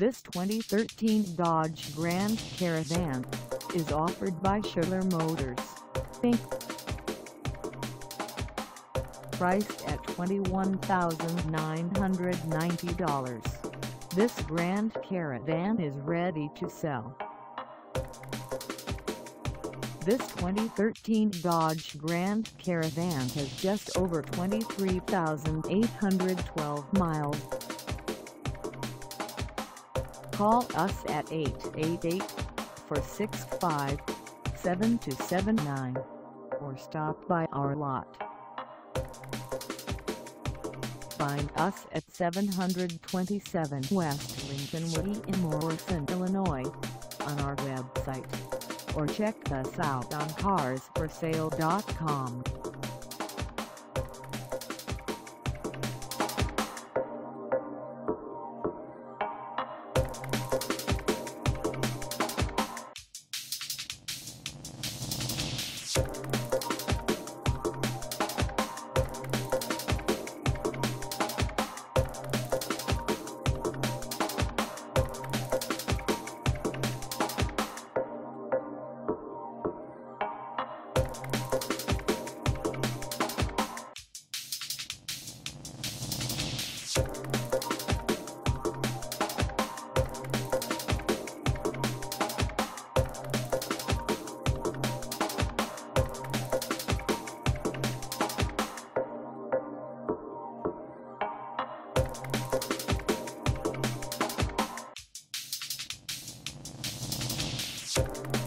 This 2013 Dodge Grand Caravan is offered by Schuler Motors, Inc. Priced at $21,990, this Grand Caravan is ready to sell. This 2013 Dodge Grand Caravan has just over 23,812 miles. Call us at 888-465-7279 or stop by our lot. Find us at 727 West Lincolnway in Morrison, Illinois on our website or check us out on carsforsale.com. Thank